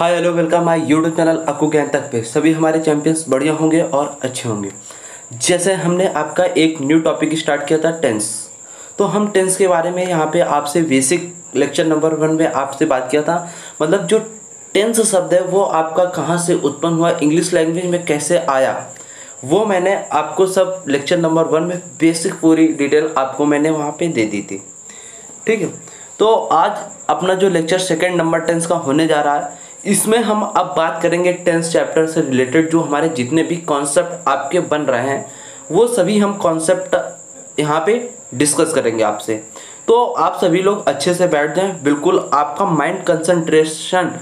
Hi hello welcome my YouTube channel अकू ज्ञान तक पे। सभी हमारे चैंपियंस बढ़िया होंगे और अच्छे होंगे। जैसे हमने आपका एक न्यू टॉपिक स्टार्ट किया था टेंस तो हम टेंस के बारे में यहाँ पे आपसे बेसिक लेक्चर नंबर वन में आपसे बात किया था। मतलब जो टेंस शब्द है, वो आपका कहाँ से उत्पन्न हुआ इंग्लिश लैंग्वेज में कैसे आया, वो मैंने आपको सब लेक्चर नंबर वन में बेसिक पूरी डिटेल आपको मैंने वहाँ पे दे दी थी। ठीक है? तो आज अपना जो लेक्चर सेकेंड नंबर टेंस का होने जा रहा है इसमें हम अब बात करेंगे टेंस चैप्टर से रिलेटेड जो हमारे जितने भी कॉन्सेप्ट आपके बन रहे हैं, वो सभी हम कॉन्सेप्ट यहाँ पे डिस्कस करेंगे आपसे। तो आप सभी लोग अच्छे से बैठ जाएँ, बिल्कुल आपका माइंड कंसंट्रेशन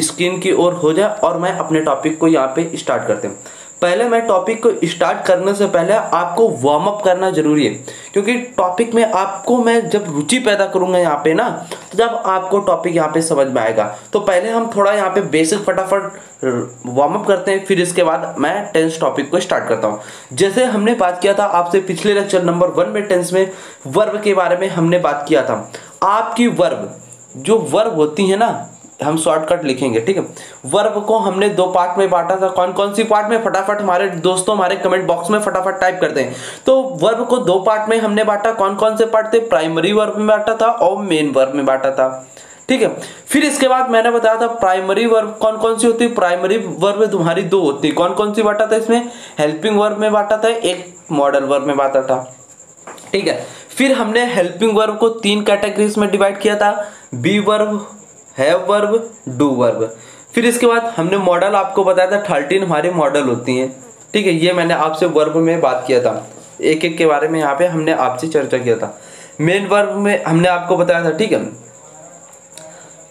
स्क्रीन की ओर हो जाए और मैं अपने टॉपिक को यहाँ पे स्टार्ट करते हैं। पहले मैं टॉपिक को स्टार्ट करने से पहले आपको वार्म अप करना ज़रूरी है। क्योंकि टॉपिक में आपको मैं जब रुचि पैदा करूँगा यहाँ पे ना तो जब आपको टॉपिक यहाँ पे समझ में आएगा। तो पहले हम थोड़ा यहाँ पे बेसिक फटाफट वार्म अप करते हैं, फिर इसके बाद मैं टेंस टॉपिक को स्टार्ट करता हूँ। जैसे हमने बात किया था आपसे पिछले लेक्चर नंबर वन में टेंस में वर्ब के बारे में हमने बात किया था। आपकी वर्ब जो वर्ब होती है ना हम शॉर्टकट लिखेंगे, ठीक है? वर्ब को हमने दो पार्ट में बांटा था। कौन कौन सी पार्ट में? फटाफट हमारे दोस्तों, हमारे कमेंट बॉक्स में फटाफट टाइप करते हैं। तो वर्ब को दो पार्ट में हमने बांटा। कौन कौन से पार्ट थे? प्राइमरी वर्ब में बांटा था और मेन वर्ब में बांटा था। ठीक है? फिर इसके बाद मैंने बताया था प्राइमरी वर्ब कौन कौन सी होती है? प्राइमरी वर्ब तुम्हारी दो होती है। कौन कौन सी बांटा था इसमें? हेल्पिंग वर्ब में बांटा था, एक मॉडल वर्ब में बांटा था। ठीक है? फिर हमने हेल्पिंग वर्ब को तीन कैटेगरीज में डिवाइड किया था। Be verb have verb do verb फिर इसके बाद हमने मॉडल आपको बताया था थर्टीन हमारी मॉडल होती हैं। ठीक है, ये मैंने आपसे वर्ब में बात किया था। एक एक के बारे में यहाँ पे हमने आपसे चर्चा किया था। मेन वर्ब में हमने आपको बताया था, ठीक है?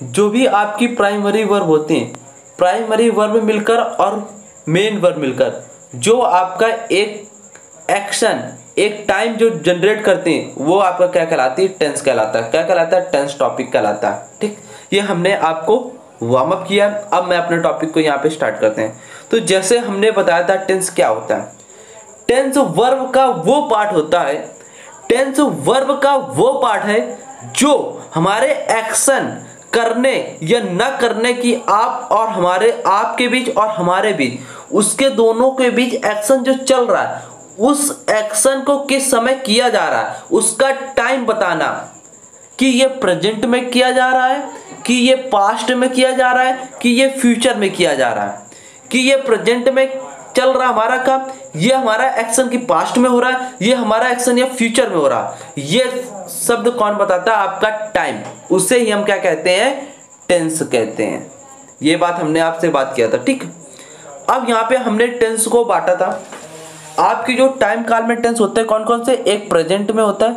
जो भी आपकी प्राइमरी वर्ब होती हैं प्राइमरी वर्ब मिलकर और मेन वर्ब मिलकर, जो आपका एक एक्शन एक टाइम जो जनरेट करते हैं, वो आपका क्या कहलाती है टेंस कहलाता है। क्या कहलाता है? टेंस टॉपिक कहलाता है। ठीक? ये हमने आपको वार्म अप किया। अब मैं अपने टॉपिक को यहाँ पे स्टार्ट करते हैं। तो जैसे हमने बताया था टेंस क्या होता है? टेंस वर्ब का वो पार्ट होता है। टेंस वर्ब का वो पार्ट है जो हमारे एक्शन करने या न करने की आप और हमारे, आपके बीच और हमारे बीच, उसके दोनों के बीच एक्शन जो चल रहा है, उस एक्शन को किस समय किया जा रहा है, उसका टाइम बताना कि ये प्रेजेंट में किया जा रहा है कि ये पास्ट में किया जा रहा है, कि ये फ्यूचर में किया जा रहा है। कि ये प्रेजेंट में चल रहा हमारा काम, ये हमारा एक्शन की पास्ट में हो रहा है, ये हमारा एक्शन या फ्यूचर में हो रहा है। ये शब्द कौन बताता है? आपका टाइम उसे ही हम क्या कहते हैं? टेंस कहते हैं। ये बात हमने आपसे बात किया था, ठीक? अब यहाँ पे हमने टेंस को बांटा था। आपकी जो टाइम काल में टेंस होते हैं कौन कौन से? एक प्रेजेंट में होता है,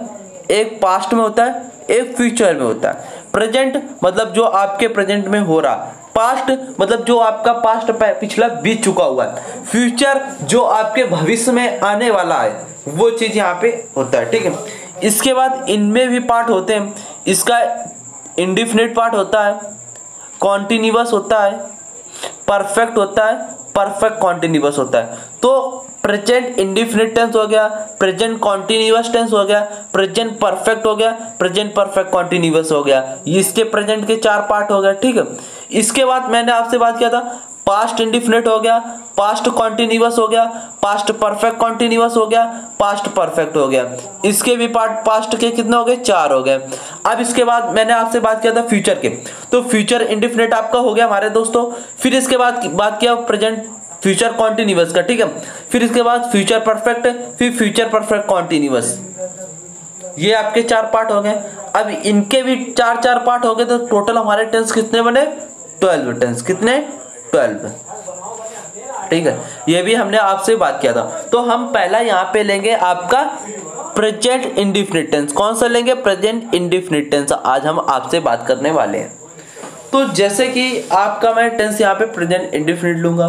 एक पास्ट में होता है, एक फ्यूचर में होता है। प्रेजेंट मतलब जो आपके प्रेजेंट में हो रहा। पास्ट मतलब जो आपका पास्ट पिछला बीत चुका हुआ है। फ्यूचर, जो आपके भविष्य में आने वाला है, वो चीज़ यहाँ पे होता है, ठीक है। इसके बाद इनमें भी पार्ट होते हैं। इसका इंडिफिनिट पार्ट होता है। कॉन्टिन्यूस होता है। परफेक्ट होता है। परफेक्ट कॉन्टिन्यूस होता है। तो प्रेजेंट इंडिफिनिट टेंस हो गया प्रेजेंट कॉन्टिन्यूस टेंस हो गया प्रेजेंट परफेक्ट हो गया प्रेजेंट परफेक्ट कॉन्टिन्यूस हो गया। इसके प्रेजेंट के चार पार्ट हो गए, ठीक है? इसके बाद मैंने आपसे बात किया था पास्ट इंडिफिनिट हो गया पास्ट कॉन्टिन्यूस हो गया पास्ट परफेक्ट कॉन्टिन्यूस हो गया पास्ट परफेक्ट हो गया। इसके भी पार्ट पास्ट के कितने हो गए? चार हो गए। अब इसके बाद मैंने आपसे बात किया था फ्यूचर के। तो फ्यूचर इंडिफिनिट आपका हो गया हमारे दोस्तों। फिर इसके बाद बात किया प्रेजेंट फ्यूचर कॉन्टिन्यूस का, ठीक है? फिर इसके बाद फ्यूचर परफेक्ट फिर फ्यूचर परफेक्ट कॉन्टिन्यूस ये आपके चार पार्ट हो गए। अब इनके भी चार चार पार्ट हो गए तो टोटल हमारे टेंस कितने बने? ट्वेल्व टेंस कितने? ट्वेल्व ठीक है? ये भी हमने आपसे बात किया था। तो हम पहला यहाँ पे लेंगे आपका प्रेजेंट इंडिफिनिट टेंस कौन सा लेंगे? प्रेजेंट इंडिफिनिट टेंस आज हम आपसे बात करने वाले हैं। तो जैसे कि आपका मैं टेंस यहाँ पे प्रेजेंट इंडिफिनिट लूँगा।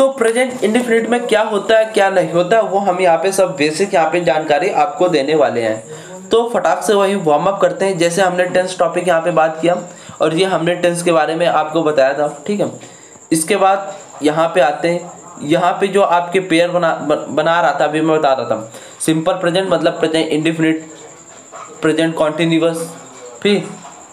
तो प्रेजेंट इंडिफिनिट में क्या होता है, क्या नहीं होता है, वो हम यहाँ पे सब बेसिक यहाँ पे जानकारी आपको देने वाले हैं। तो फटाक से वही वार्म अप करते हैं, जैसे हमने टेंस टॉपिक यहाँ पे बात किया और ये हमने टेंस के बारे में आपको बताया था, ठीक है? इसके बाद यहाँ पे आते हैं, यहाँ पे जो आपके पेयर बना बना रहा था, अभी मैं बता रहा था। सिंपल प्रेजेंट मतलब प्रेजेंट इंडिफिनिट प्रेजेंट कॉन्टिन्यूस फिर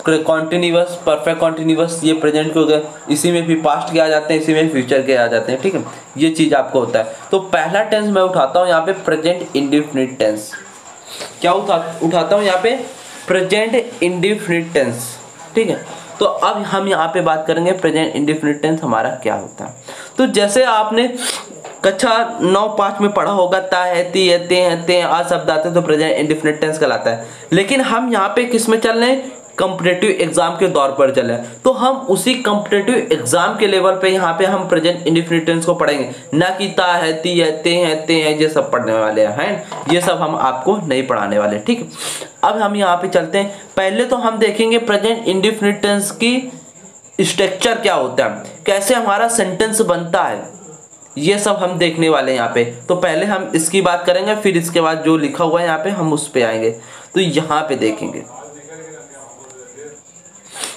कॉन्टिन्यूस परफेक्ट कॉन्टिन्यूस ये प्रेजेंट के हो गए। इसी में भी पास्ट के आ जाते हैं, इसी में फ्यूचर के आ जाते हैं, ठीक है? ये चीज़ आपको होता है। तो पहला टेंस मैं उठाता हूँ यहाँ पे प्रेजेंट इंडिफिनिट टेंस क्या उठा उठाता हूँ यहाँ पे? प्रेजेंट इंडिफिनिट टेंस ठीक है? तो अब हम यहाँ पे बात करेंगे प्रेजेंट इंडिफिनिट टेंस हमारा क्या होता है। तो जैसे आपने कक्षा नौ पाँच में पढ़ा होगा, ता, है, ती, है, ते, हैं, ते, आ शब्द आते हैं तो प्रेजेंट इंडिफिनिट टेंस कहलाता है। लेकिन हम यहाँ पे किसमें चल रहे हैं? कंपटेटिव एग्ज़ाम के दौर पर चले। तो हम उसी कंपटेटिव एग्ज़ाम के लेवल पे यहाँ पे हम प्रेजेंट इंडिफिनिट टेंस को पढ़ेंगे। ना कि ता है, ती है, ते हैं ते हैं, ये सब पढ़ने वाले हैं ये सब हम आपको नहीं पढ़ाने वाले, ठीक अब हम यहाँ पे चलते हैं। पहले तो हम देखेंगे प्रेजेंट इंडिफिनिट टेंस की स्ट्रक्चर क्या होता है। कैसे हमारा सेंटेंस बनता है। ये सब हम देखने वाले हैं यहाँ पे। तो पहले हम इसकी बात करेंगे, फिर इसके बाद जो लिखा हुआ है यहाँ पे हम उस पर आएँगे। तो यहाँ पे देखेंगे।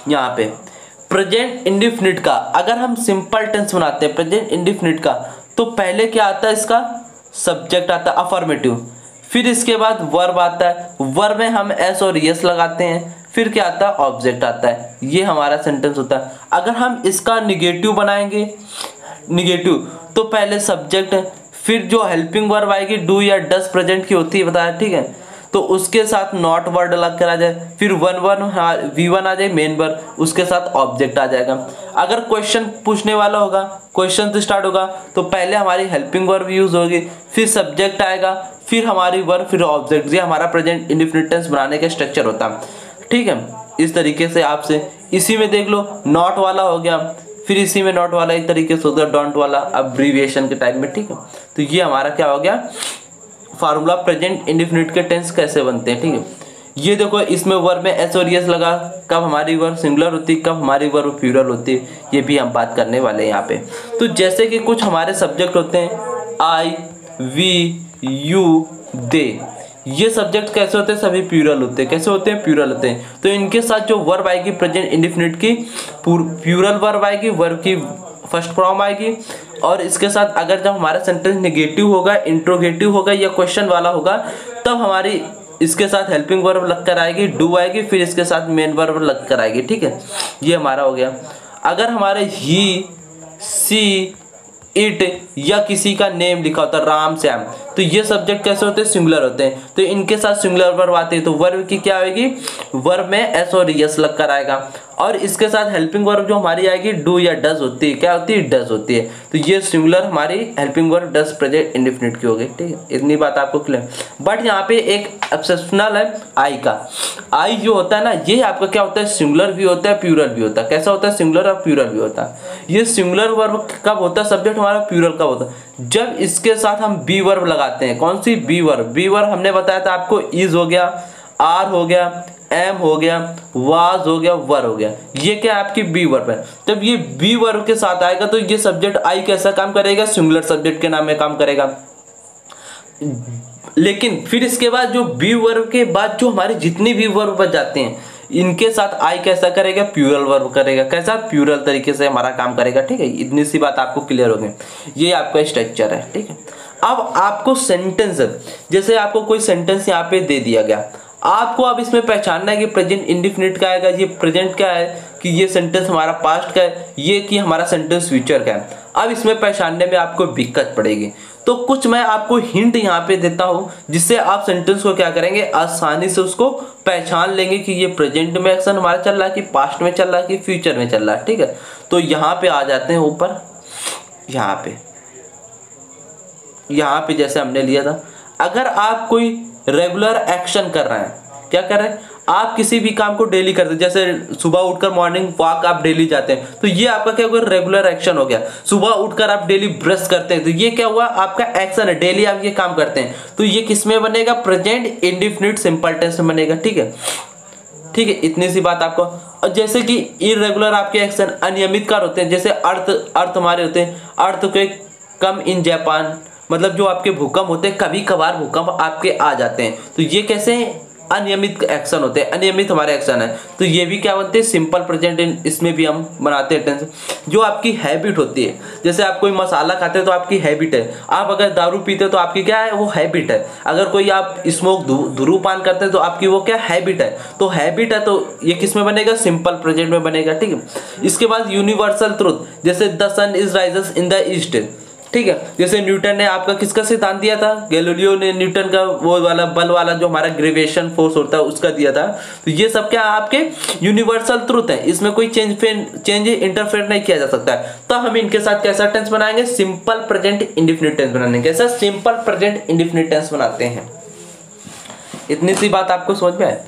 यहाँ पे। प्रेजेंट इंडिफिनिट का, अगर हम सिंपल टेंस बनाते हैं प्रेजेंट इंडिफिनिट का तो पहले क्या आता है इसका? सब्जेक्ट आता है अफर्मेटिव फिर इसके बाद वर्ब आता है। वर्ब में हम एस और यस लगाते हैं, फिर क्या आता है? ऑब्जेक्ट आता है। ये हमारा सेंटेंस होता है। अगर हम इसका निगेटिव बनाएँगे निगेटिव तो पहले सब्जेक्ट फिर जो हेल्पिंग वर्ब आएगी डू या डस प्रेजेंट की होती है, बताया, ठीक है? तो उसके साथ नॉट वर्ड अलग करा जाए, फिर वन वन वी वन आ जाए मेन वर्ड उसके साथ ऑब्जेक्ट आ जाएगा। अगर क्वेश्चन पूछने वाला होगा क्वेश्चन से स्टार्ट होगा तो पहले हमारी हेल्पिंग वर्ब यूज़ होगी, फिर सब्जेक्ट आएगा, फिर हमारी वर्ब फिर ऑब्जेक्ट ये हमारा प्रेजेंट इंडिफिनिटेंस बनाने का स्ट्रक्चर होता। है ठीक है? इस तरीके से आपसे इसी में देख लो नॉट वाला हो गया, फिर इसी में नॉट वाला, एक तरीके से होता है डॉन्ट वाला अब्रीविएशन के टाइप में। ठीक है? तो ये हमारा क्या हो गया? फार्मूला प्रेजेंट इंडिफिनिट के टेंस कैसे बनते हैं, ठीक है? ये देखो, इसमें वर्ब में एस और एस लगा, कब हमारी वर्ब सिंगुलर होती, कब हमारी वर्ब प्यूरल होती है ये भी हम बात करने वाले हैं यहाँ पे। तो जैसे कि कुछ हमारे सब्जेक्ट होते हैं आई वी यू दे ये सब्जेक्ट कैसे होते हैं? सभी प्यूरल होते हैं। कैसे होते हैं? प्यूरल होते हैं। तो इनके साथ जो वर्ब आएगी प्रेजेंट इंडिफिनिट की प्यूरल वर्ब आएगी वर्ब की फ़र्स्ट फॉर्म आएगी। और इसके साथ अगर जब हमारा सेंटेंस नेगेटिव होगा इंट्रोगेटिव होगा या क्वेश्चन वाला होगा, तब हमारी इसके साथ हेल्पिंग वर्ब लग कर आएगी डू आएगी, फिर इसके साथ मेन वर्ब लग कर आएगी, ठीक है? ये हमारा हो गया। अगर हमारे ही सी इट या किसी का नेम लिखा होता है राम, श्याम तो ये सब्जेक्ट कैसे होते? हैं सिंगुलर होते हैं। तो इनके साथ सिंगुलर वर्ब आते हैं तो वर्ब की क्या होगी वर्ब में एस और यस लग कर आएगा। और इसके साथ हेल्पिंग वर्ब जो हमारी आएगी डू या डज होती है। क्या होती है? डज होती है। तो ये सिंगुलर हमारी helping verb does present indefinite की हो गई ठीक है? इतनी बात आपको क्लियर बट यहाँ पे एक एक्सेप्शनल है आई का। आई जो होता है ना, ये आपका क्या होता है? सिंगुलर भी होता है प्यूरल भी होता है। कैसा होता है? सिंगुलर और प्यूरल भी होता है। ये सिंगुलर वर्ब कब होता है? सब्जेक्ट हमारा प्यूरल कब होता है? जब इसके साथ हम बी वर्ब लगाते हैं। कौन सी? बी वर्ब बी वर्ब हमने बताया था आपको इज़ हो गया आर हो गया एम हो गया वाज हो गया वर हो गया। ये क्या आपकी बी वर्ब है? जब ये बी वर्ब के साथ आएगा तो ये सब्जेक्ट आई कैसा काम करेगा? सिंगुलर सब्जेक्ट के नाम में काम करेगा। लेकिन फिर इसके बाद जो बी वर्ब के बाद जो हमारे जितनी भी वर्ब बच जाते हैं, इनके साथ आई कैसा करेगा? प्यूरल वर्ब करेगा। कैसा? प्यूरल तरीके से हमारा काम करेगा, ठीक है? इतनी सी बात आपको क्लियर हो गई। ये आपका स्ट्रक्चर है, ठीक है? अब आपको सेंटेंस जैसे आपको कोई सेंटेंस यहाँ पे दे दिया गया आपको अब इसमें पहचानना है कि प्रेजेंट इंडिफिनिट का आएगा ये प्रेजेंट क्या है, कि ये सेंटेंस हमारा पास्ट का है, ये कि हमारा सेंटेंस फ्यूचर का है। अब इसमें पहचानने में आपको दिक्कत पड़ेगी। तो कुछ मैं आपको हिंट यहाँ पे देता हूँ, जिससे आप सेंटेंस को क्या करेंगे, आसानी से उसको पहचान लेंगे कि ये प्रेजेंट में एक्शन हमारा चल रहा है, कि पास्ट में चल रहा है, कि फ्यूचर में चल रहा है, ठीक है? तो यहाँ पे आ जाते हैं ऊपर। यहाँ पे। यहाँ पे जैसे हमने लिया था। अगर आप कोई रेगुलर एक्शन कर रहे हैं। क्या कर रहे हैं? आप किसी भी काम को डेली करते हैं। जैसे सुबह उठकर मॉर्निंग वॉक आप डेली जाते हैं। तो ये आपका क्या हुआ रेगुलर एक्शन हो गया। सुबह उठकर आप डेली ब्रश करते हैं। तो ये क्या हुआ? आपका एक्शन है। डेली आप ये काम करते हैं। तो ये किसमें बनेगा? प्रेजेंट इंडिफिनिट सिंपल टेंस में बनेगा। ठीक है? ठीक है? इतनी सी बात आपको। और जैसे कि इरेगुलर आपके एक्शन अनियमित कार होते हैं। जैसे अर्थ अर्थ हमारे होते हैं। अर्थ के कम इन जापान मतलब जो आपके भूकंप होते हैं, कभी कभार भूकंप आपके आ जाते हैं। तो ये कैसे अनियमित एक्शन होते हैं? अनियमित हमारे एक्शन है। तो ये भी क्या बनते हैं? सिंपल प्रेजेंट इसमें भी हम बनाते हैं टेंस जो आपकी हैबिट होती है, जैसे आप कोई मसाला खाते हैं तो आपकी हैबिट है। आप अगर दारू पीते हो तो आपकी क्या है? वो हैबिट है। अगर कोई आप स्मोक धुरूपान करते हैं तो आपकी वो क्या हैबिट है? तो हैबिट है तो ये किसमें बनेगा? सिंपल प्रेजेंट में बनेगा, ठीक है? इसके बाद यूनिवर्सल ट्रुथ जैसे the sun is rises in the east ठीक है? जैसे न्यूटन ने आपका किसका सिद्धांत दिया था? गैलोलियो ने न्यूटन का वो वाला बल वाला जो हमारा ग्रेविएशन फोर्स होता है, उसका दिया था। तो ये सब क्या आपके यूनिवर्सल ट्रुथ है। इसमें कोई चेंज चेंज इंटरफेयर नहीं किया जा सकता है। तो हम इनके साथ कैसा टेंस बनाएँगे? सिंपल प्रेजेंट इंडिफिनिट टेंस बनाने कैसा सिंपल प्रेजेंट इंडिफिनिट टेंस बनाते हैं। इतनी सी बात आपको समझ में आए?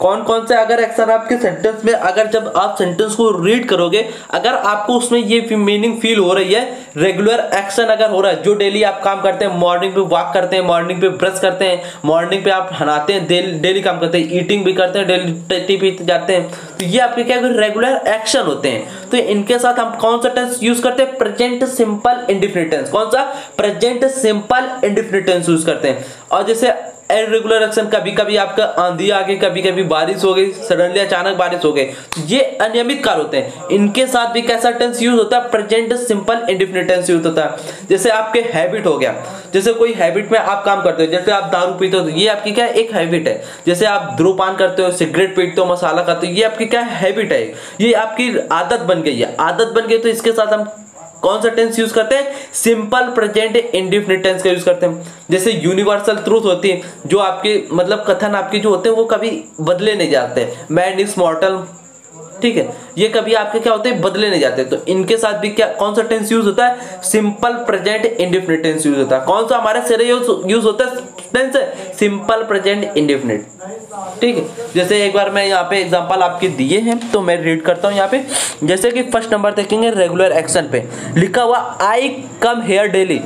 कौन कौन से अगर एक्शन आपके सेंटेंस में, अगर जब आप सेंटेंस को रीड करोगे, अगर आपको उसमें ये मीनिंग फील हो रही है रेगुलर एक्शन अगर हो रहा है, जो डेली आप काम करते हैं मॉर्निंग पे वॉक करते हैं मॉर्निंग पे ब्रश करते हैं मॉर्निंग पे आप हनाते हैं डेली काम करते हैं ईटिंग भी करते हैं डेली टी भी जाते हैं तो ये आपके क्या रेगुलर एक्शन होते हैं। तो इनके साथ हम कौन सा टेंस यूज़ करते हैं? प्रेजेंट सिंपल इंडिफिनिटेंस कौन सा? प्रेजेंट सिंपल इंडिफिनिटेंस यूज़ करते हैं। और जैसे इरेगुलर एक्शन कभी कभी आपका आंधी आ गई कभी कभी बारिश हो गई सडनली अचानक बारिश हो गई। ये अनियमित काल होते हैं। इनके साथ भी कैसा टेंस यूज़ होता है present simple indefinite tense use होता है। जैसे आपके हैबिट हो गया, जैसे कोई हैबिट में आप काम करते हो, जैसे आप दारू पीते हो तो ये आपकी क्या एक हैबिट है। जैसे आप ध्रुपान करते हो सिगरेट पीते हो, मसाला खाते हो, ये आपकी क्या हैबिट है। ये आपकी आदत बन गई है। आदत बन गई तो इसके साथ हम कौन सा टेंस यूज़ करते हैं? सिंपल प्रेजेंट इंडिफिनिट टेंस का यूज़ करते हैं। जैसे यूनिवर्सल ट्रूथ होती है, जो आपके मतलब कथन आपके जो होते हैं, वो कभी बदले नहीं जाते। मैन इज़ मॉर्टल ठीक है, ये कभी आपके क्या होते हैं, बदले नहीं जाते। तो इनके साथ भी क्या, कौन सा टेंस यूज़ होता है? Simple present indefinite tense use होता है। कौन सा हमारे सिरे यूज़ होता है? टेंस सिंपल प्रेजेंट इंडिफिनिट ठीक है, जैसे एक बार मैं यहाँ पे एग्जांपल आपके दिए हैं तो मैं रीड करता हूँ यहाँ पे। जैसे कि फ़र्स्ट नंबर देखेंगे रेगुलर एक्शन पे। लिखा हुआ आई कम हेयर डेली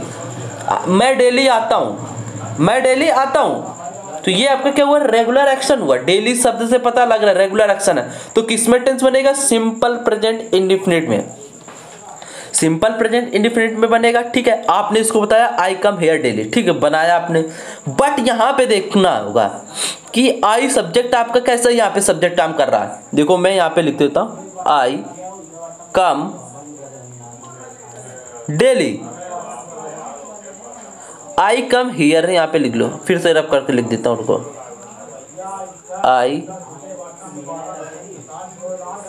मैं डेली आता हूँ। मैं डेली आता हूँ। तो ये आपका क्या हुआ? रेगुलर एक्शन हुआ। डेली शब्द से पता लग रहा है रेगुलर एक्शन है। तो किसमें टेंस बनेगा? सिंपल प्रेजेंट इंडिफिनिट में। सिंपल प्रेजेंट इंडिफिनिट में बनेगा, ठीक है? आपने इसको बताया आई कम हेयर डेली ठीक है, बनाया आपने। बट यहाँ पे देखना होगा कि आई सब्जेक्ट आपका कैसा यहाँ पे सब्जेक्ट काम कर रहा है। देखो, मैं यहाँ पे लिख देता हूँ। आई कम डेली आई कम हियर यहाँ पे लिख लो, फिर से रब करके लिख देता हूँ उनको। आई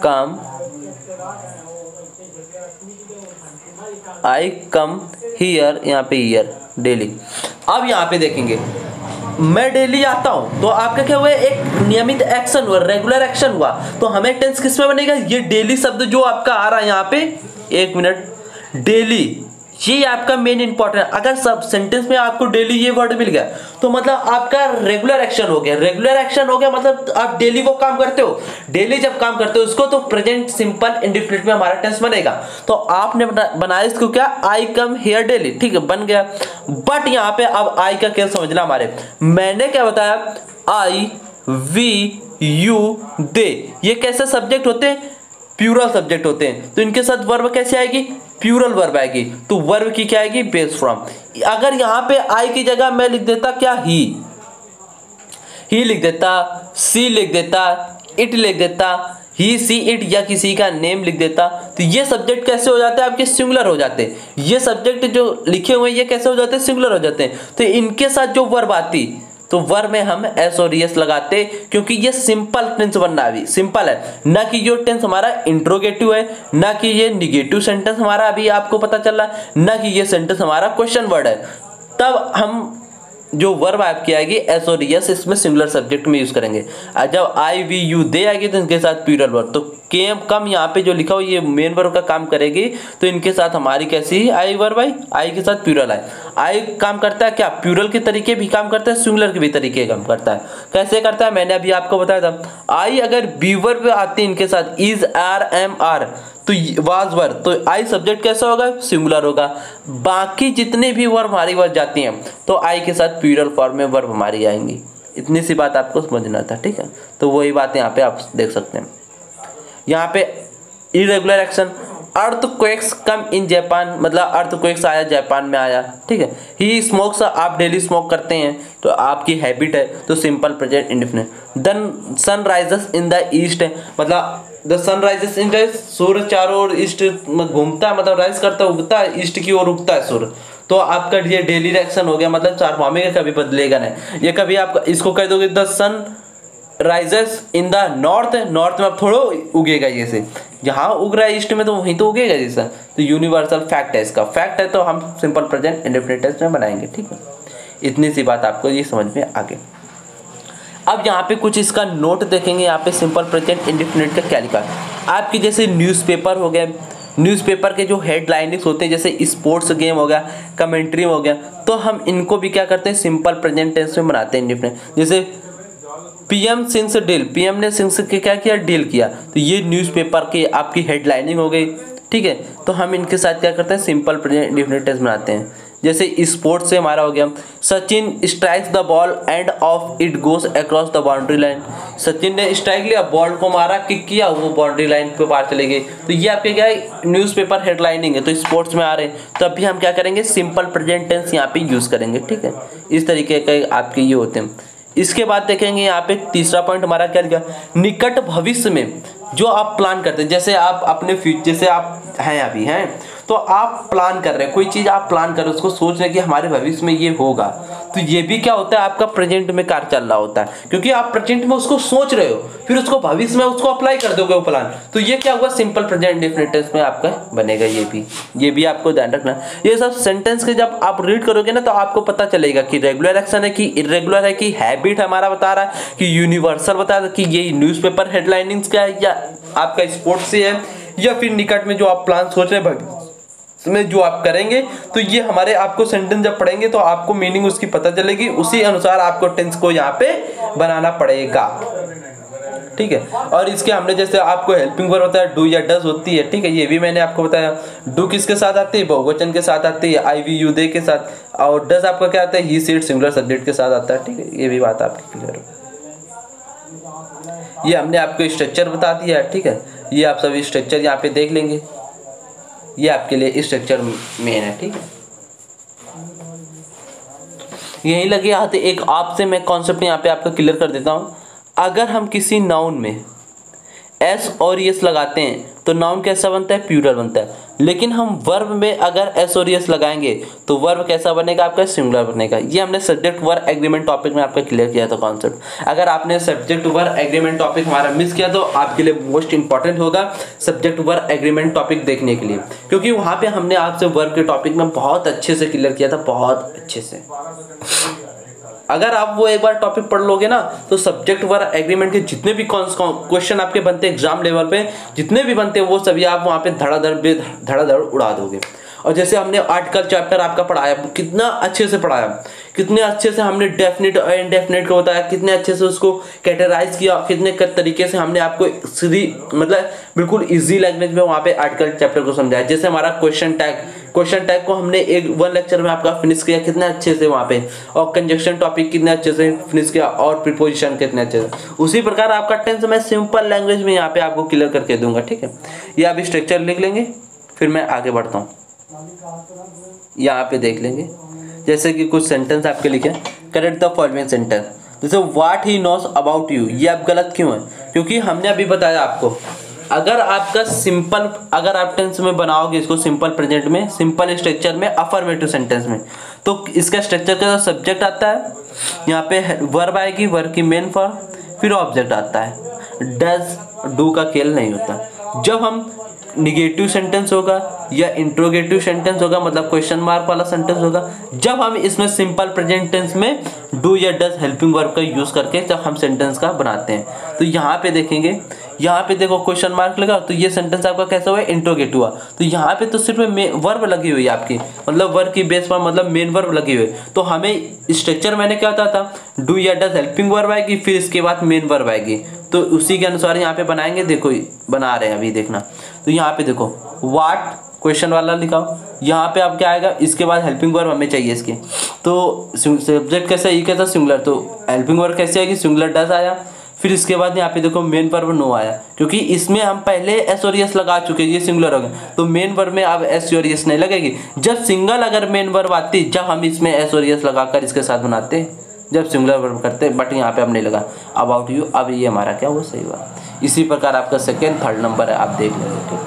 कम आई कम हियर यहाँ पे ईयर डेली अब यहाँ पे देखेंगे। मैं डेली आता हूँ तो आपका क्या हुआ? एक नियमित एक्शन हुआ रेगुलर एक्शन हुआ। तो हमें टेंस किसमें बनेगा? ये डेली शब्द जो आपका आ रहा है यहाँ पे, एक मिनट डेली ये आपका मेन इंपॉर्टेंट अगर सब सेंटेंस में आपको डेली ये वर्ड मिल गया तो मतलब आपका रेगुलर एक्शन हो गया। रेगुलर एक्शन हो गया मतलब आप डेली वो काम करते हो। डेली जब काम करते हो उसको तो प्रेजेंट सिंपल इंडिफिनिट में हमारा टेंस बनेगा। तो आपने बनाया इसको क्या? आई कम हेयर डेली ठीक है, बन गया। बट यहाँ पे अब आई का क्या समझना हमारे? मैंने क्या बताया? आई वी यू दे ये कैसे सब्जेक्ट होते हैं? प्यूरल सब्जेक्ट होते हैं। तो इनके साथ वर्ब कैसे आएगी? प्यूरल वर्ब आएगी। तो वर्ब की क्या आएगी? बेस फ्रॉम अगर यहाँ पे आई की जगह मैं लिख देता क्या? ही ही लिख देता सी लिख देता इट लिख देता ही सी इट या किसी का नेम लिख देता। तो ये सब्जेक्ट कैसे हो जाते हैं? आपके सिंगुलर हो जाते हैं। ये सब्जेक्ट जो लिखे हुए हैं, ये कैसे हो जाते हैं? सिंगुलर हो जाते हैं। तो इनके साथ जो वर्ब आती तो वर में हम एस और एस लगाते क्योंकि ये सिंपल टेंस बनना अभी सिंपल है। ना कि जो टेंस हमारा इंट्रोगेटिव है, ना कि ये निगेटिव सेंटेंस हमारा अभी आपको पता चल रहा है, ना कि ये सेंटेंस हमारा क्वेश्चन वर्ड है। तब हम जो वर्ब आपकी आएगी एस और एस इसमें सिंगुलर सब्जेक्ट में यूज़ करेंगे। जब आई वी यू दे आएगी तो इनके साथ प्यूरल वर्ब तो केम कम यहाँ पे जो लिखा हो ये मेन वर्ब का काम करेगी तो इनके साथ हमारी कैसी आई वर्ब आई आई के साथ प्यूरल आए। आई काम करता है क्या? प्यूरल के तरीके भी काम करता है सिंगुलर के भी तरीके काम करता है। कैसे करता है? मैंने अभी आपको बताया था। आई अगर बी वर्ब आती है इनके साथ इज़ आर एम आर तो वाज वर्ब तो आई सब्जेक्ट कैसा होगा? सिंगुलर होगा। बाकी जितने भी वर्ब हमारी वर्ब जाती हैं तो आई के साथ प्यूरल फॉर्म में वर्ब हमारी आएँगी। इतनी सी बात आपको समझना था, ठीक है? तो वही बात यहाँ पे आप देख सकते हैं। यहाँ पे irregular action earthquakes come in Japan मतलब अर्थ क्वेक्स आया, जापान में आया, ठीक है? ही स्मोक्स आप डेली स्मोक करते हैं तो आपकी हैबिट है तो simple present indefinite then sun rises in the east मतलब the sun rises in the सूर्य चारों ओर ईस्ट घूमता है मतलब राइज करता है उगता है ईस्ट की ओर उगता है सूर्य तो आपका ये डेली रिएक्शन हो गया मतलब चार फॉर्मे का कभी बदलेगा नहीं. ये कभी आप इसको कह दोगे the sun rises in the north north में आप थोड़ा उगेगा ये से. जहाँ उग रहा है ईस्ट में तो वहीं तो उगेगा जैसा। तो यूनिवर्सल फैक्ट है इसका। फैक्ट है तो हम सिंपल प्रेजेंट इंडिफिनिट में बनाएँगे, ठीक है? इतनी सी बात आपको ये समझ में आ गई। अब यहाँ पे कुछ इसका नोट देखेंगे, यहाँ पे सिंपल प्रेजेंट इंडिफिनिट का क्या लिखा है। आपकी जैसे न्यूज़पेपर हो गया न्यूज़पेपर के जो हेडलाइनिंग्स होते हैं, जैसे स्पोर्ट्स गेम हो गया कमेंट्री हो गया तो हम इनको भी क्या करते हैं सिंपल प्रेजेंट टेंस में बनाते हैं इंडिफिनिट जैसे पीएम सिंह डील, पीएम ने सिंह से क्या किया? डील किया। तो ये न्यूज़पेपर की आपकी हेडलाइनिंग हो गई, ठीक है? तो हम इनके साथ क्या करते हैं? सिंपल प्रेजेंट डिफिनेट टेंस बनाते हैं। जैसे स्पोर्ट्स से हमारा हो गया। Sachin strikes the ball and of it goes across the boundary line Sachin ने स्ट्राइक लिया बॉल को मारा किक किया, वो बाउंड्री लाइन पे पार चले गए। तो ये आपके क्या है? न्यूज़पेपर हेडलाइनिंग है। तो स्पोर्ट्स में आ रहे हैं। तो अभी हम क्या करेंगे? सिंपल प्रेजेंट टेंस यहाँ पे यूज़ करेंगे, ठीक है? इस तरीके के आपके ये होते हैं। इसके बाद देखेंगे यहाँ पे तीसरा पॉइंट हमारा क्या लिखा? निकट भविष्य में जो आप प्लान करते हैं, जैसे आप अपने फ्यूचर जैसे आप हैं अभी, हैं? तो आप प्लान कर रहे हैं, कोई चीज़ आप प्लान कर रहे हैं, उसको सोच रहे कि हमारे भविष्य में ये होगा। तो ये भी क्या होता है, आपका प्रेजेंट में कार्य चल रहा होता है। क्योंकि आप प्रेजेंट में उसको सोच रहे हो, फिर उसको भविष्य में उसको अप्लाई कर दोगे वो प्लान तो ये क्या हुआ सिंपल प्रेजेंट डेफिनेटेंस में आपका बनेगा ये भी। ये भी आपको ध्यान रखना ये सब सेंटेंस के जब आप रीड करोगे ना तो आपको पता चलेगा कि रेगुलर एक्शन है कि इरेगुलर है कि हैबिट हमारा बता रहा है, कि यूनिवर्सल बता रहा है, कि ये न्यूज़पेपर हेडलाइनिंग्स का है, या आपका स्पोर्ट्स से है, या फिर निकट में जो आप प्लान सोच रहे हैं में जो आप करेंगे तो ये हमारे आपको सेंटेंस जब पढ़ेंगे तो आपको मीनिंग उसकी पता चलेगी। उसी अनुसार आपको टेंस को यहाँ पे बनाना पड़ेगा। ठीक है? और इसके हमने जैसे आपको हेल्पिंग वर्ब होता है डू या डज होती है, ठीक है? ये भी मैंने आपको बताया। डू किसके साथ आती है? बहुवचन के साथ आती है आई वी यू दे के साथ। और डज आपका क्या आता है? ही सीट सिंगुलर सब्जेक्ट के साथ आता है, ठीक है? ये भी बात आपकी क्लियर हो ये हमने आपको स्ट्रक्चर बता दिया है ठीक है? ये आप सभी स्ट्रक्चर यहाँ पे देख लेंगे। ये आपके लिए स्ट्रक्चर मेन है, ठीक है? यहीं लगे आते एक, आपसे मैं कॉन्सेप्ट यहाँ पे आपको क्लियर कर देता हूँ। अगर हम किसी नाउन में एस और यस लगाते हैं तो नाउन कैसा बनता है? प्यूरल बनता है। लेकिन हम वर्ब में अगर एस और एस लगाएँगे तो वर्ब कैसा बनेगा आपका? सिंगुलर बनेगा। ये हमने सब्जेक्ट वर्ब एग्रीमेंट टॉपिक में आपका क्लियर किया था कॉन्सेप्ट अगर आपने सब्जेक्ट वर्ब एग्रीमेंट टॉपिक हमारा मिस किया तो आपके लिए मोस्ट इंपॉर्टेंट होगा सब्जेक्ट वर्ब एग्रीमेंट टॉपिक देखने के लिए। क्योंकि वहाँ पर हमने आपसे वर्ब के टॉपिक में बहुत अच्छे से क्लियर किया था, बहुत अच्छे से। अगर आप वो एक बार टॉपिक पढ़ लोगे ना तो सब्जेक्ट वर एग्रीमेंट के जितने भी क्वेश्चन आपके बनते हैं एग्ज़ाम लेवल पे, जितने भी बनते हैं वो सभी आप वहाँ पे धड़ाधड़ धड़ाधड़ उड़ा दोगे। और जैसे हमने आर्टिकल चैप्टर आपका पढ़ाया, कितना अच्छे से पढ़ाया। कितने अच्छे से हमने डेफिनेट और इनडेफिनेट को बताया, कितने अच्छे से उसको कैटेराइज किया, कितने तरीके से हमने आपको सीधी मतलब बिल्कुल इजी लैंग्वेज में वहाँ पे आर्टिकल चैप्टर को समझाया। जैसे हमारा क्वेश्चन टैग क्वेश्चन टैग को हमने एक वन लेक्चर में आपका फिनिश किया कितने अच्छे से वहाँ पे, और कंजक्शन टॉपिक कितने अच्छे से फिनिश किया, और प्रिपोजिशन कितने अच्छे से। उसी प्रकार आपका टेंस मैं सिंपल लैंग्वेज में यहाँ पे आपको क्लियर करके दूँगा, ठीक है? ये आप स्ट्रक्चर लिख लेंगे, फिर मैं आगे बढ़ता हूँ। यहाँ पे देख लेंगे। जैसे कि कुछ सेंटेंस आपके लिखे करेक्ट द फॉलोइंग सेंटेंस जैसे what he knows about you ये आप गलत क्यों है? क्योंकि हमने अभी बताया आपको, अगर आपका सिंपल अगर आप टेंस में बनाओगे इसको सिंपल प्रेजेंट में सिंपल स्ट्रक्चर में अफर्मेटिव सेंटेंस में तो इसका स्ट्रक्चर का सब्जेक्ट आता है, यहाँ पे वर्ब आएगी वर्ब की मेन फॉर्म फिर ऑब्जेक्ट आता है। डज डू का खेल नहीं होता। जब हम निगेटिव सेंटेंस होगा या इंट्रोगेटिव सेंटेंस होगा मतलब क्वेश्चन मार्क वाला सेंटेंस होगा, जब हम इसमें सिंपल प्रेजेंट टेंस में डू या डज हेल्पिंग वर्ब का यूज़ करके जब हम सेंटेंस का बनाते हैं। तो यहाँ पे देखेंगे यहाँ पे देखो क्वेश्चन मार्क लगा तो ये सेंटेंस आपका कैसा हुआ? इंट्रोगेटिव हुआ। तो यहाँ पे तो सिर्फ़ वर्ब लगी हुई है आपकी। मतलब वर्ब की बेस पर मतलब मेन वर्ब लगी हुई। तो हमें स्ट्रक्चर मैंने क्या होता था? डू या डज हेल्पिंग वर्ब आएगी, फिर इसके बाद मेन वर्ब आएगी। तो उसी के अनुसार यहाँ पे बनाएँगे, देखो, बना रहे हैं अभी, देखना। तो यहाँ पे देखो वाट क्वेश्चन वाला लिखाओ। यहाँ पे आप क्या आएगा, इसके बाद हेल्पिंग वर्ब हमें चाहिए इसके। तो सब्जेक्ट कैसे ये कैसा? सिंगुलर तो हेल्पिंग वर्ब कैसे आएगी? सिंगुलर डस आया। फिर इसके बाद यहाँ पे देखो मेन वर्ब नो आया, क्योंकि इसमें हम पहले एस और एस लगा चुके ये सिंगुलर हो गए तो मेन वर्ब में अब एस और एस नहीं लगेगी। जब सिंगल अगर मेन वर्ब आती, जब हम इसमें एस और एस लगाकर इसके साथ बनाते, जब सिंगुलर वर्ब करते बट यहाँ पे हम नहीं लगा। अबाउट यू अब ये हमारा क्या वो सही हुआ। इसी प्रकार आपका सेकेंड थर्ड नंबर है, आप देख लेंगे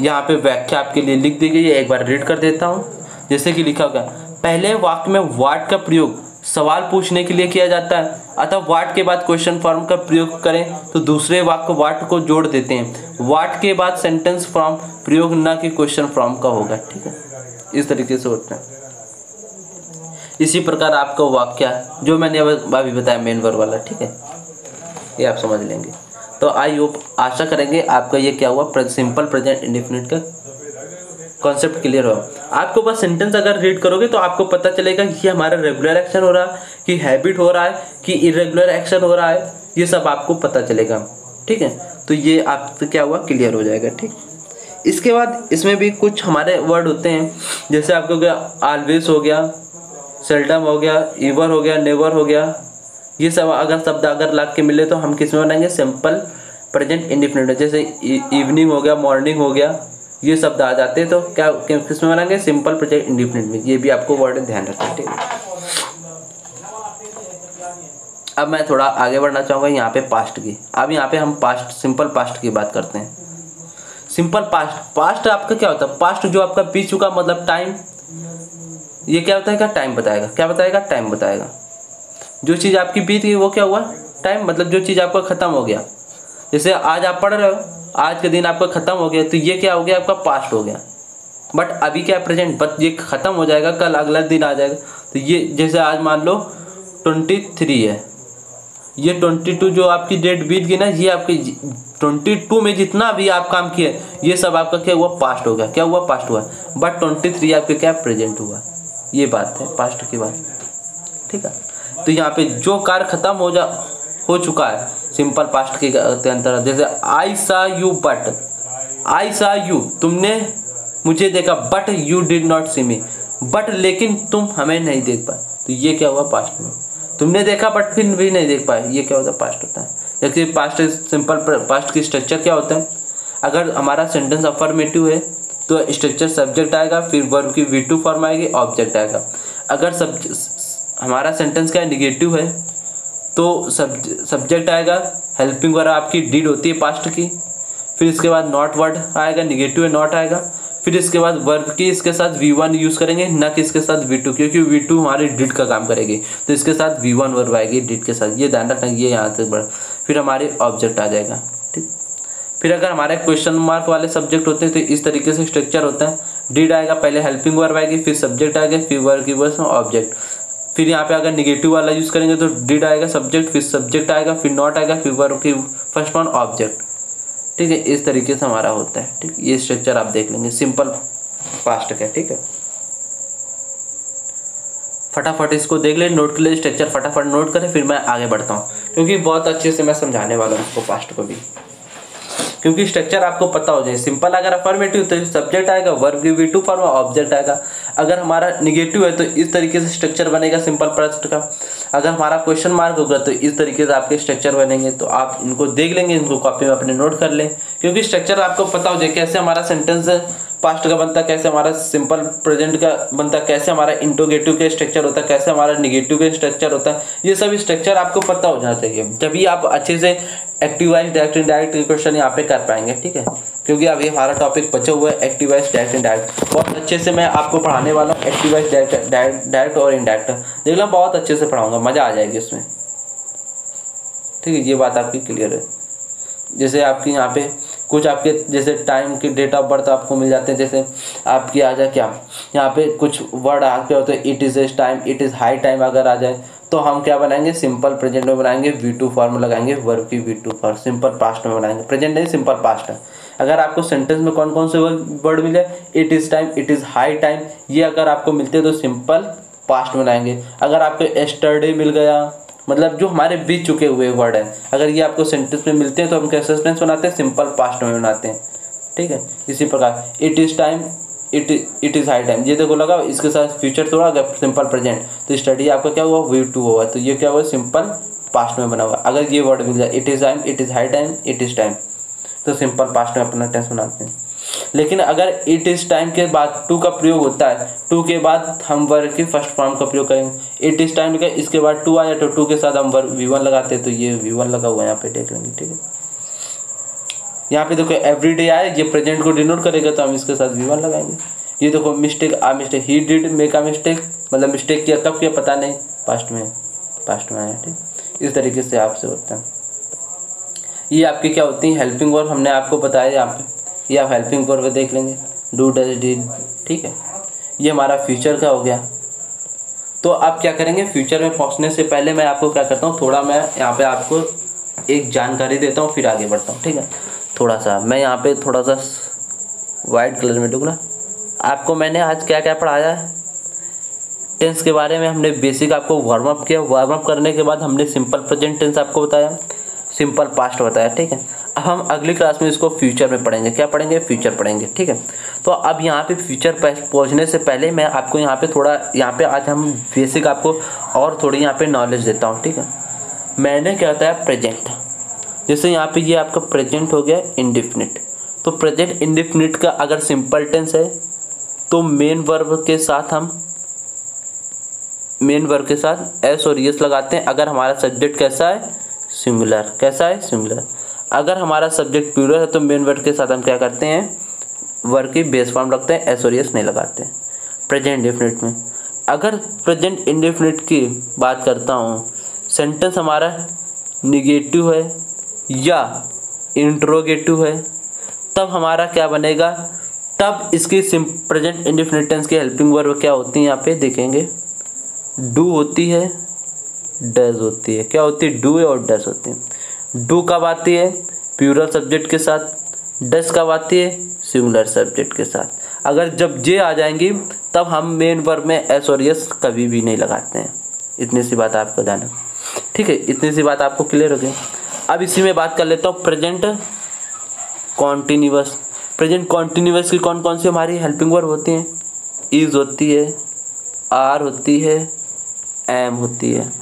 यहाँ पे व्याख्या आपके लिए लिख दी गई है, एक बार रीड कर देता हूँ। जैसे कि लिखा होगा, पहले वाक्य में वाट का प्रयोग सवाल पूछने के लिए किया जाता है। अतः वाट के बाद क्वेश्चन फॉर्म का प्रयोग करें तो दूसरे वाक्य वाट को जोड़ देते हैं। वाट के बाद सेंटेंस फॉर्म प्रयोग न कि क्वेश्चन फॉर्म का होगा, ठीक है? इस तरीके से होता है। इसी प्रकार आपका वाक्य, जो मैंने अभी बताया मेन वर्ड वाला, ठीक है? ये आप समझ लेंगे। तो आई होप आशा करेंगे आपका ये क्या हुआ? सिंपल प्रेजेंट इंडिफिनिट का कॉन्सेप्ट क्लियर हो। आपको बस सेंटेंस अगर रीड करोगे तो आपको पता चलेगा कि हमारा रेगुलर एक्शन हो रहा है कि हैबिट हो रहा है, कि इरेगुलर एक्शन हो रहा है, ये सब आपको पता चलेगा। ठीक है? तो ये आपसे क्या हुआ? क्लियर हो जाएगा, ठीक? इसके बाद इसमें भी कुछ हमारे वर्ड होते हैं। जैसे आपको गया आलवेज हो गया सेल्डम हो गया ईवर हो गया नेवर हो गया। ये सब अगर शब्द अगर लाग के मिले तो हम किसमें बनाएँगे? सिंपल प्रेजेंट इंडिफिनिट जैसे इवनिंग हो गया मॉर्निंग हो गया। ये शब्द आ जाते हैं तो क्या किसमें बनाएँगे? सिंपल प्रेजेंट इंडिफिनिट में। ये भी आपको वर्ड ध्यान रखना है, ठीक है? अब मैं थोड़ा आगे बढ़ना चाहूँगा यहाँ पे पास्ट की। अब यहाँ पे हम पास्ट सिंपल पास्ट की बात करते हैं। सिंपल पास्ट पास्ट आपका क्या होता है? पास्ट जो आपका बीत चुका मतलब टाइम ये क्या क्या टाइम बताएगा? क्या बताएगा? टाइम बताएगा। जो चीज़ आपकी बीत गई, वो क्या हुआ? टाइम मतलब जो चीज़ आपका ख़त्म हो गया। जैसे आज आप पढ़ रहे हो आज के दिन आपका ख़त्म हो गया तो ये क्या हो गया, आपका पास्ट हो गया। बट अभी क्या प्रेजेंट बट ये ख़त्म हो जाएगा, कल अगला दिन आ जाएगा। तो ये, जैसे आज मान लो ट्वेंटी थ्री है। ये ट्वेंटी टू जो आपकी डेट बीत गई ना, ये आपकी ट्वेंटी टू में जितना भी आप काम किए, ये सब आपका क्या हुआ पास्ट हो गया। क्या हुआ पास्ट हुआ। बट ट्वेंटी थ्री आपके क्या प्रेजेंट हुआ। ये बात है पास्ट की बात। ठीक है? तो यहाँ पे जो कार्य खत्म हो जा, हो चुका है सिंपल पास्ट के अंतर। जैसे आई सा यू बट आई सा यू तुमने मुझे देखा but you did not see me but लेकिन तुम हमें नहीं देख पाए। तो ये क्या हुआ पास्ट में? तुमने देखा बट फिर भी नहीं देख पाए। ये क्या होता है? पास्ट होता है। जैसे पास्ट सिंपल पास्ट की स्ट्रक्चर क्या होता है? अगर हमारा सेंटेंस अफर्मेटिव है तो स्ट्रक्चर सब्जेक्ट आएगा, फिर वर्ब की वी टू फॉर्म आएगी ऑब्जेक्ट आएगा। अगर सब हमारा सेंटेंस क्या निगेटिव है तो सब सब्जेक्ट आएगा हेल्पिंग वगैरह आपकी डीड होती है पास्ट की, फिर इसके बाद नॉट वर्ड आएगा निगेटिव नॉट आएगा, फिर इसके बाद वर्ब की इसके साथ वी वन यूज़ करेंगे, न कि इसके साथ वी टू क्योंकि वी टू हमारी डिड का काम करेगी तो इसके साथ वी वन वर्ब आएगी डिड के साथ, ये ध्यान रखना ये यहाँ से बढ़, फिर हमारे ऑब्जेक्ट आ जाएगा, ठीक? फिर अगर हमारे क्वेश्चन मार्क वाले सब्जेक्ट होते हैं तो इस तरीके से स्ट्रक्चर होता है डिड आएगा, पहले हेल्पिंग वर्ब आएगी, फिर सब्जेक्ट आएगा, फिर वर्ब की वर्स ऑब्जेक्ट फिर यहाँ पे अगर निगेटिव वाला यूज़ करेंगे तो डिड आएगा सब्जेक्ट फिर सब्जेक्ट आएगा, फिर नॉट आएगा, फिर वर्ब की फ़र्स्ट वन ऑब्जेक्ट ठीक है? इस तरीके से हमारा होता है, ठीक? ये स्ट्रक्चर आप देख लेंगे सिंपल फास्ट का, ठीक है? फटाफट इसको देख ले नोट कर ले स्ट्रक्चर फटाफट नोट करें, फिर मैं आगे बढ़ता हूँ। क्योंकि बहुत अच्छे से मैं समझाने वाला हूँ इसको फास्ट को भी। क्योंकि स्ट्रक्चर आपको पता हो जाए सिंपल अगर अफर्मेटिव तो सब्जेक्ट आएगा वर्ब की वी टू फॉर्म ऑब्जेक्ट आएगा। अगर हमारा निगेटिव है तो इस तरीके से स्ट्रक्चर बनेगा सिंपल प्रश्न का। अगर हमारा क्वेश्चन मार्क होगा तो इस तरीके से आपके स्ट्रक्चर बनेंगे। तो आप इनको देख लेंगे, इनको कॉपी में अपने नोट कर लें। क्योंकि स्ट्रक्चर आपको पता हो जाए, कैसे हमारा सेंटेंस पास्ट का बनता, कैसे हमारा सिंपल प्रेजेंट का बनता, कैसे हमारा इंटोगेटिव का स्ट्रक्चर होता, कैसे हमारा निगेटिव का स्ट्रक्चर होता। है ये सब स्ट्रक्चर आपको पता हो जाना चाहिए। जब ही आप अच्छे से एक्टिवाइज डायरेक्ट इंडायरेक्ट क्वेश्चन यहाँ पे कर पाएँगे, ठीक है? क्योंकि अभी हमारा टॉपिक बचा हुआ है एक्टिवाइज डायरेक्ट इंडायरेक्ट बहुत अच्छे से मैं आपको पढ़ाने वाला हूँ एक्टिवाइज डायरेक्ट डायरेक्ट और इनडायरेक्ट देख लो बहुत अच्छे से पढ़ाऊँगा, मज़ा आ जाएगी उसमें। ठीक है, ये बात आपकी क्लियर है। जैसे आपकी यहाँ पे कुछ आपके, जैसे टाइम की डेट ऑफ़ बर्थ आपको मिल जाते हैं, जैसे आपकी आ जाए क्या? यहाँ पे कुछ वर्ड आते होते हैं it is as time it is high time अगर आ जाए तो हम क्या बनाएँगे? सिंपल प्रेजेंट में बनाएँगे वी टू फॉर्म लगाएँगे वर्ब की V two form simple past में बनाएँगे। प्रेजेंट नहीं सिंपल पास्ट है। अगर आपको सेंटेंस में कौन कौन से वर्ड मिले it is time it is high time ये अगर आपको मिलते हैं तो सिंपल पास्ट बनाएँगे अगर आपको एस्टरडे मिल गया मतलब जो हमारे बीत चुके हुए वर्ड हैं, अगर ये आपको सेंटेंस में मिलते हैं तो हम कैसे सेंटेंस बनाते हैं? सिंपल पास्ट में बनाते हैं। ठीक है? इसी प्रकार it is time it it is high time ये देखो लगा, इसके साथ फ्यूचर थोड़ा, अगर सिंपल प्रेजेंट तो स्टडी आपका क्या हुआ? वी टू हुआ। तो ये क्या हुआ? सिंपल पास्ट में बना हुआ। अगर ये वर्ड मिल जाए it is time it is high time it is time तो सिंपल पास्ट में अपना टेंस बनाते हैं। लेकिन अगर इट इज़ टाइम के बाद टू का प्रयोग होता है टू के बाद हम वर्ग के फ़र्स्ट फॉर्म का प्रयोग करेंगे। इट इज़ टाइम इसके बाद टू आया तो टू के साथ हम वर्ग वी वन लगाते हैं तो ये वी वन लगा हुआ है यहाँ पे, देख लेंगे, ठीक है। यहाँ पे देखो एवरी डे आए, ये प्रेजेंट को डिनोट करेगा तो हम इसके साथ वी वन लगाएँगे। ये देखो mistake a mistake he did make a mistake मतलब मिस्टेक किया, कब किया, पता नहीं पास्ट में पास्ट में आया, ठीक इस तरीके से आपसे होता है। ये आपकी क्या होती है हेल्पिंग वर्क हमने आपको बताया यहाँ पे। ये आप हेल्पिंग वर्क देख लेंगे। डू डज डिड ठीक है? ये हमारा फ्यूचर का हो गया। तो आप क्या करेंगे? फ्यूचर में पहुँचने से पहले मैं आपको क्या करता हूँ? थोड़ा मैं यहाँ पे आपको एक जानकारी देता हूँ, फिर आगे बढ़ता हूँ, ठीक है? थोड़ा सा। मैं यहाँ पे थोड़ा सा वाइट कलर में डूबना आपको मैंने आज क्या क्या पढ़ाया है? टेंस के बारे में हमने बेसिक आपको वार्म अप किया। वार्म अप करने के बाद हमने सिंपल प्रेजेंट टेंस आपको बताया। सिंपल पास्ट बताया, ठीक है? अब हम अगली क्लास में इसको फ्यूचर में पढ़ेंगे। क्या पढ़ेंगे? फ्यूचर पढ़ेंगे, ठीक है? तो अब यहाँ पे फ्यूचर पहुँचने से पहले मैं आपको यहाँ पे थोड़ा, यहाँ पे आज हम बेसिक आपको और थोड़ी यहाँ पे नॉलेज देता हूँ, ठीक है? मैंने क्या बताया? प्रेजेंट जैसे यहाँ पे ये आपका प्रेजेंट हो गया इंडिफिनिट तो प्रेजेंट इंडिफिनिट का अगर सिंपल टेंस है तो मेन वर्ब के साथ हम मेन वर्ब के साथ एस और यस लगाते हैं। अगर हमारा सब्जेक्ट कैसा है सिंगुलर। कैसा है? सिंगुलर। अगर हमारा सब्जेक्ट प्यूरल है तो मेन वर्ड के साथ हम क्या करते हैं? वर्ड की बेस फॉर्म रखते हैं एस और एस नहीं लगाते। प्रेजेंट इंडेफिनिट में। अगर प्रेजेंट इंडेफिनिट की बात करता हूँ सेंटेंस हमारा निगेटिव है या इंट्रोगेटिव है, तब हमारा क्या बनेगा? तब इसकी प्रेजेंट इंडेफिनिट टेंस की हेल्पिंग वर्ब क्या होती है यहाँ पे? देखेंगे। डू होती है डज होती है। क्या होती है? डू और डज होती है। डू कब आती है? प्यूरल सब्जेक्ट के साथ। डज कब आती है? सिंगुलर सब्जेक्ट के साथ। अगर जब जे आ जाएँगी, तब हम मेन वर्ब में एस और यस कभी भी नहीं लगाते हैं। इतनी सी बात आपको जाना ठीक है, इतनी सी बात आपको क्लियर हो गई। अब इसी में बात कर लेता हूँ। प्रेजेंट कॉन्टीन्यूस प्रेजेंट कॉन्टीन्यूस की कौन कौन सी हमारी हेल्पिंग वर्ब होती हैं? इज़ होती है आर होती है एम होती है।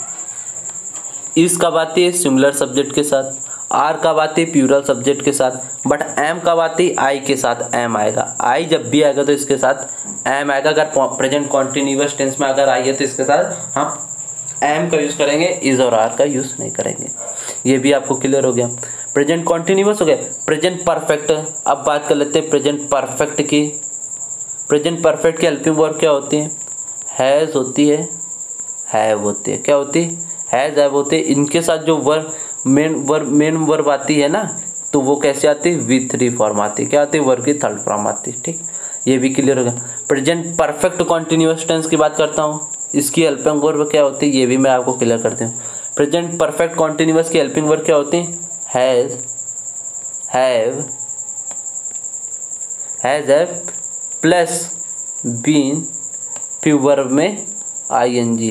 इस कब आती है सिमिलर सब्जेक्ट के साथ, आर कब आती है प्यूरल सब्जेक्ट के साथ, बट एम कब आती है आई के साथ एम आएगा। आई जब भी आएगा तो इसके साथ एम आएगा। अगर प्रेजेंट कॉन्टिन्यूस टेंस में अगर आई है तो इसके साथ हम एम का यूज़ करेंगे इज़ और आर का यूज़ नहीं करेंगे। ये भी आपको क्लियर हो गया। प्रेजेंट कॉन्टिन्यूस हो गया। प्रेजेंट परफेक्ट अब बात कर लेते हैं प्रेजेंट परफेक्ट की। प्रेजेंट परफेक्ट की हेल्पिंग वर्ब क्या होती है? हैज़ होती है। हैव होती है। क्या होती है? हैज़ हैव होते, इनके साथ जो verb main verb main verb आती है ना तो वो कैसे आती? है वी थ्री फॉर्म आती। है क्या आती? है वर्ब की थर्ड फॉर्म आती है ठीक? ये भी क्लियर हो गया प्रेजेंट परफेक्ट कॉन्टिन्यूस टेंस की बात करता हूँ। इसकी हेल्पिंग वर्ब क्या होती? है ये भी मैं आपको क्लियर करती हूँ प्रेजेंट परफेक्ट कॉन्टिन्यूस की हेल्पिंग वर्ब क्या होती? है has have has have plus been फिर वर्ब में आई एन जी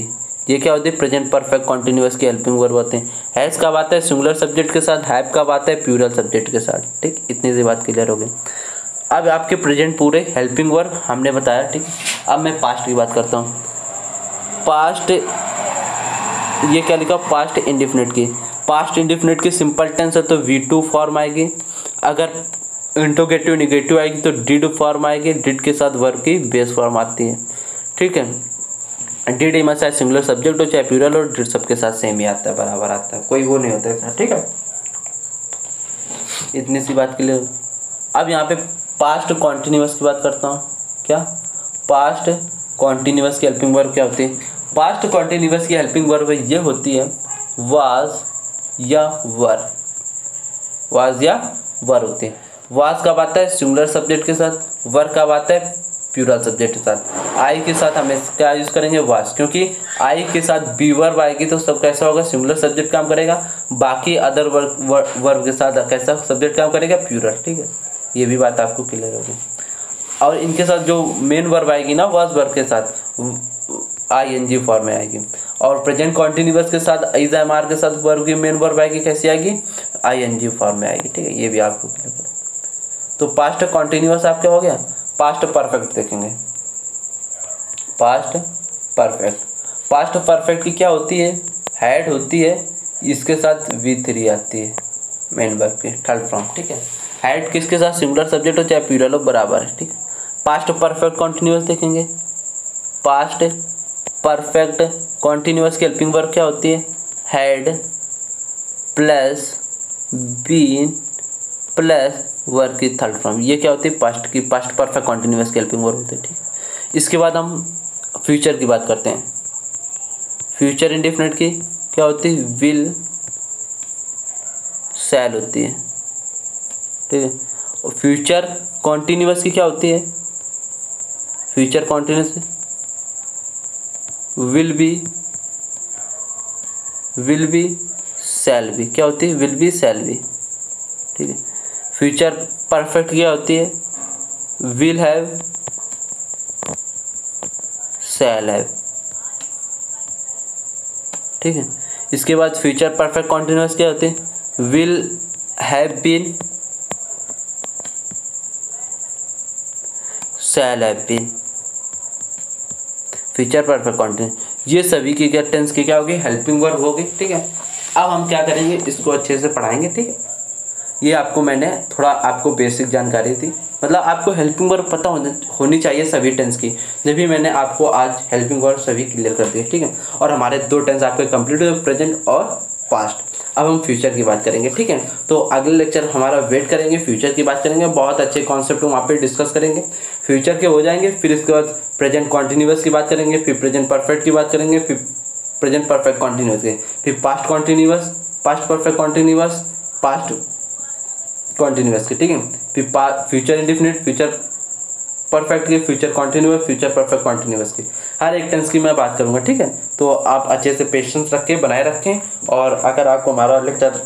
ये क्या होती है? प्रेजेंट परफेक्ट कॉन्टिन्यूस की हेल्पिंग वर्ब होते हैं। हैज़ कब आता है सिंगुलर सब्जेक्ट के साथ हैव कब आता है प्यूरल सब्जेक्ट के साथ। ठीक? इतनी सी बात क्लियर हो गई। अब आपके प्रेजेंट पूरे हेल्पिंग वर्ब हमने बताया, ठीक? अब मैं पास्ट की बात करता हूँ। पास्ट ये क्या लिखा? पास्ट इंडिफिनिट की। पास्ट इंडिफिनिट की सिंपल टेंस है तो वी टू फॉर्म आएगी। अगर इंटोगेटिव निगेटिव आएगी तो डिड फॉर्म आएगी। डिड के साथ वर्ब की बेस फॉर्म आती है। ठीक है? डी डी में चाहे सिंगुलर सब्जेक्ट हो चाहे प्यूरल हो डिड सबके साथ सेम ही आता है, बराबर आता है, कोई वो नहीं होता है ठीक है? इतनी सी बात के लिए। अब यहाँ पे पास्ट कॉन्टिन्यूस की बात करता हूँ, क्या? पास्ट कॉन्टिन्यूस की हेल्पिंग वर्ब क्या होती है? पास्ट कॉन्टिन्यूस की हेल्पिंग वर्ब ये होती है वाज या वर वाज या वर होती है। वाज कब आता है? सिंगुलर सब्जेक्ट के साथ। वर कब आता है? प्यूरल सब्जेक्ट के साथ। आई के साथ हमें क्या यूज़ करेंगे? वास क्योंकि आई के साथ बी वर्ब आएगी तो सब कैसा होगा? सिंगुलर सब्जेक्ट काम करेगा। बाकी अदर वर्ग वर्ब के साथ कैसा सब्जेक्ट काम करेगा? प्यूरल ठीक है? ये भी बात आपको क्लियर होगी। और इनके साथ जो मेन वर्ब आएगी ना वास वर्ब के साथ आई एन जी फॉर्म में आएगी। और प्रेजेंट कॉन्टिन्यूस के साथ इज़ एम आर के साथ वर्ब की मेन वर्ब आएगी, कैसी आएगी? आई एन जी फॉर्म में आएगी, ठीक है? ये भी आपको क्लियर तो पास्ट कॉन्टिन्यूस आपका हो गया? पास्ट परफेक्ट देखेंगे। पास्ट परफेक्ट पास्ट परफेक्ट की क्या होती है? हैड होती है, इसके साथ वी थ्री आती है। मेन वर्ब की थर्ड फॉर्म ठीक है? हैड किसके साथ? सिमिलर सब्जेक्ट हो, चाहे प्यूरल हो, बराबर है, ठीक है? पास्ट परफेक्ट कॉन्टिन्यूस देखेंगे। पास्ट परफेक्ट कॉन्टिन्यूस की हेल्पिंग वर्ब क्या होती है? Had plus been plus work की थर्ड फॉर्म ये क्या होती है? पास्ट की पास्ट परफेक्ट कॉन्टिन्यूस की हेल्पिंग वर्ब होती है, ठीक इसके बाद हम फ्यूचर की बात करते हैं। फ्यूचर इंडिफिनिट की क्या होती है? विल सेल होती है, ठीक है? और फ्यूचर कॉन्टिन्यूस की क्या होती है? Future continuous will be will be shall be क्या होती है? विल बी सेल बी ठीक है? फ्यूचर परफेक्ट क्या होती है। विल हैव सेल हैव ठीक है। इसके बाद फ्यूचर परफेक्ट कॉन्टिन्यूस क्या होती है। Will have been shall have been future perfect continuous ये सभी की क्या टेंस की क्या होगी? हेल्पिंग वर्ब होगी। ठीक है। अब हम क्या करेंगे? इसको अच्छे से पढ़ाएँगे। ठीक है। ये आपको मैंने थोड़ा आपको बेसिक जानकारी दी। मतलब आपको हेल्पिंग वर्ब पता होने, होनी चाहिए सभी टेंस की। जब भी मैंने आपको आज हेल्पिंग वर्ब सभी क्लियर कर दिए, ठीक है? और हमारे दो टेंस आपके कंप्लीट हुए प्रेजेंट और पास्ट अब हम फ्यूचर की बात करेंगे, ठीक है? तो अगले लेक्चर हमारा वेट करेंगे फ्यूचर की बात करेंगे, बहुत अच्छे कॉन्सेप्ट वहाँ पे डिस्कस करेंगे। फ्यूचर के हो जाएँगे, फिर इसके बाद प्रेजेंट कॉन्टिन्यूस की बात करेंगे, फिर प्रेजेंट परफेक्ट की बात करेंगे, फिर प्रेजेंट परफेक्ट कॉन्टिन्यूस की। फिर past continuous past perfect continuous past continuous के, ठीक है? फिर फ्यूचर इंडिफिनिट फ्यूचर परफेक्ट के future continuous future perfect continuous की। हर एक टेंस की मैं बात करूँगा, ठीक है? तो आप अच्छे से पेशेंस रखें, बनाए रखें, और अगर आपको हमारा लेक्चर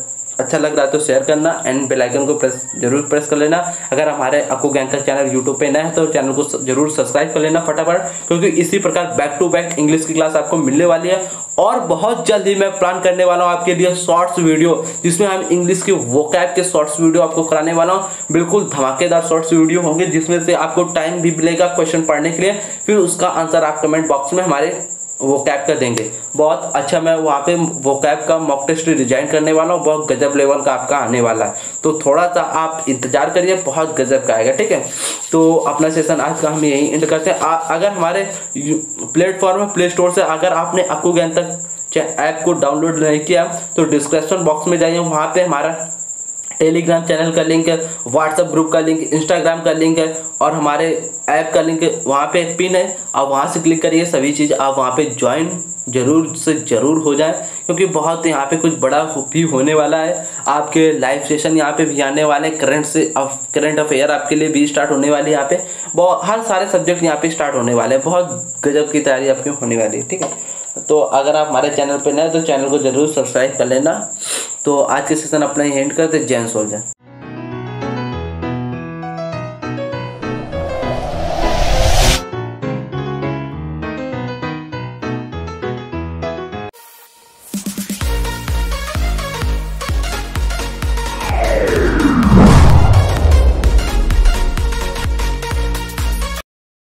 अच्छा लग रहा है तो शेयर करना एंड बेल आइकन को प्रेस ज़रूर प्रेस कर लेना। अगर हमारे अकू गैंग का चैनल यूट्यूब पे नया है तो चैनल को ज़रूर सब्सक्राइब कर लेना फटाफट, क्योंकि इसी प्रकार बैक टू बैक इंग्लिश की क्लास आपको मिलने वाली है। और बहुत जल्द ही मैं प्लान करने वाला हूँ आपके लिए शॉर्ट्स वीडियो जिसमें हम इंग्लिश के वोकैब के शॉर्ट्स वीडियो आपको कराने वाला हूँ। बिल्कुल धमाकेदार शॉर्ट्स वीडियो होंगे, जिसमें से आपको टाइम भी मिलेगा क्वेश्चन पढ़ने के लिए। फिर उसका आंसर आप कमेंट बॉक्स में हमारे वो कैब कर देंगे। बहुत अच्छा मैं वहाँ पे वो कैब का मॉक टेस्ट डिज़ाइन करने वाला हूँ, बहुत गजब लेवल का आपका आने वाला है। तो थोड़ा सा आप इंतज़ार करिए, बहुत गजब का आएगा, ठीक है? तो अपना सेशन आज का हम यही एंड करते हैं। अगर हमारे प्लेटफॉर्म प्ले स्टोर से अगर आपने अकू ज्ञान तक ऐप को डाउनलोड नहीं किया तो डिस्क्रिप्शन बॉक्स में जाइए, वहाँ पे हमारा टेलीग्राम चैनल का लिंक है व्हाट्सएप ग्रुप का लिंक इंस्टाग्राम का लिंक है, और हमारे ऐप का लिंक वहाँ पे पिन है। आप वहाँ से क्लिक करिए, सभी चीज़ आप वहाँ पे ज्वाइन ज़रूर से ज़रूर हो जाए, क्योंकि बहुत यहाँ पे कुछ बड़ा भी होने वाला है। आपके लाइव सेशन यहाँ पे भी आने वाले करंट से करंट अफेयर आपके लिए भी स्टार्ट होने वाली है यहाँ पे। बहुत हर सारे सब्जेक्ट यहाँ पे स्टार्ट होने वाले हैं। बहुत गजब की तैयारी आपकी होने वाली है, ठीक है? तो अगर आप हमारे चैनल पर नए तो चैनल को ज़रूर सब्सक्राइब कर लेना। तो आज के सेशन अपना ही एंड करते जैन सोल्जर।